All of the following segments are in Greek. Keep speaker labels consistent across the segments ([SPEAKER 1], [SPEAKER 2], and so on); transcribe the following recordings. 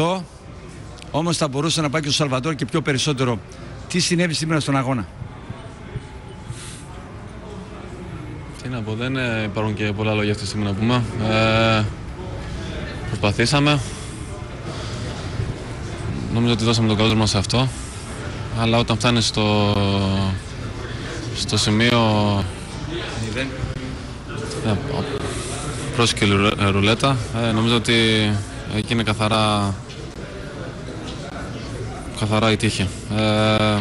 [SPEAKER 1] εδώ, όμως θα μπορούσε να πάει και στο Σαλβατόρ και πιο περισσότερο. Τι συνέβη σήμερα στον αγώνα;
[SPEAKER 2] Τι να πω, δεν ε, υπάρχουν και πολλά λόγια αυτή τη στιγμή να πούμε. Ε, προσπαθήσαμε. Νομίζω ότι δώσαμε το καλύτερο μας σε αυτό. Αλλά όταν φτάνει στο, στο σημείο ε, πρόσκυλη ρου- ρουλέτα, ε, νομίζω ότι εκεί είναι καθαρά, καθαρά η τύχη. Ε,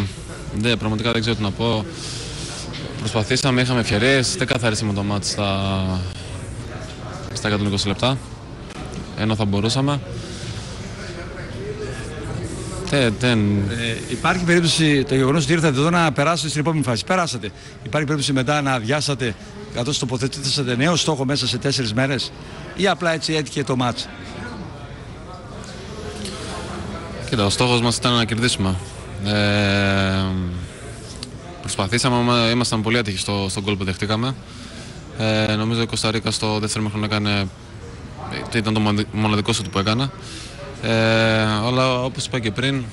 [SPEAKER 2] δεν, πραγματικά δεν ξέρω τι να πω. Προσπαθήσαμε, είχαμε ευκαιρίες, δεν καθαρίσαμε το μάτι στα, στα 120 λεπτά, ενώ θα μπορούσαμε. Δεν, δεν,
[SPEAKER 1] Ε, υπάρχει περίπτωση το γεγονός ότι ήρθατε εδώ να περάσετε στην επόμενη φάση. Περάσατε. Υπάρχει περίπτωση μετά να αδειάσατε καθώς τοποθετήσατε νέο στόχο μέσα σε τέσσερις μέρες ή απλά έτσι έτυχε το μάτς;
[SPEAKER 2] Κοίτα, ο στόχος μας ήταν να κερδίσουμε. Ε, προσπαθήσαμε, μα- ήμασταν πολύ άτυχοι στο, στον κόλ που δεχτήκαμε. Ε, νομίζω η Κωνσταντίνα στο δεύτερο μήχρονο έκανε, ε, ήταν το μοναδι- μοναδικό σου που έκανε. Ε, αλλά όπως είπα και πριν,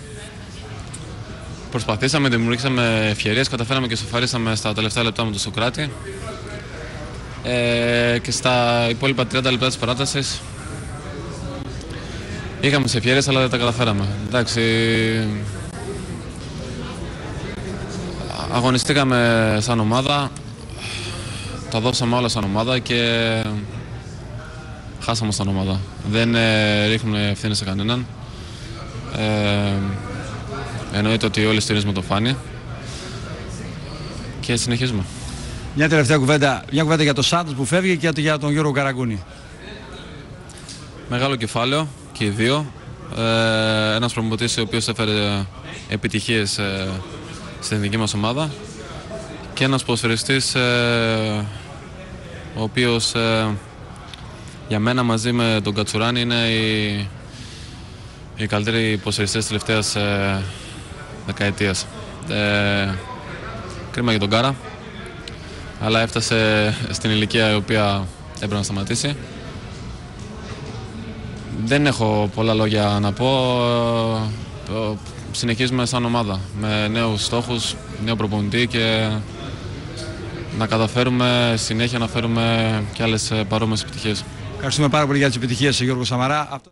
[SPEAKER 2] προσπαθήσαμε, δημιουργήσαμε ευκαιρίες, καταφέραμε και σοφαρίσαμε στα τελευταία λεπτά με τον Σοκράτη. Ε, και στα υπόλοιπα 30 λεπτά της παράτασης Είχαμε σε ευκαιρίες αλλά δεν τα καταφέραμε. Εντάξει, αγωνιστήκαμε σαν ομάδα, τα δώσαμε όλα σαν ομάδα και χάσαμε σαν ομάδα. Δεν ε, ρίχνουμε ευθύνη σε κανέναν. Ε, εννοείται ότι όλοι στηρίζουμε το φάνη και συνεχίζουμε.
[SPEAKER 1] Μια τελευταία κουβέντα, μια κουβέντα για τον Σάντος που φεύγει και για τον Γιώργο Καραγκούνη.
[SPEAKER 2] Μεγάλο κεφάλαιο και οι δύο. Ε, ένας προμηθευτής ο οποίος έφερε επιτυχίες ε, στην εθνική μας ομάδα και ένας ποδοσφαιριστής ε, ο οποίος ε, για μένα μαζί με τον Κατσουράνη είναι οι, οι καλύτεροι ποδοσφαιριστές της τελευταίας ε, δεκαετίας. Ε, κρίμα για τον Κάρα, αλλά έφτασε στην ηλικία η οποία έπρεπε να σταματήσει. Δεν έχω πολλά λόγια να πω. Ε, Συνεχίζουμε σαν ομάδα με νέους στόχους, νέο προπονητή και να καταφέρουμε συνέχεια να φέρουμε και άλλες ε, παρόμοιες επιτυχίες.
[SPEAKER 1] Ευχαριστούμε πάρα πολύ για τις επιτυχίες, Γιώργος Σαμαρά. Αυτό-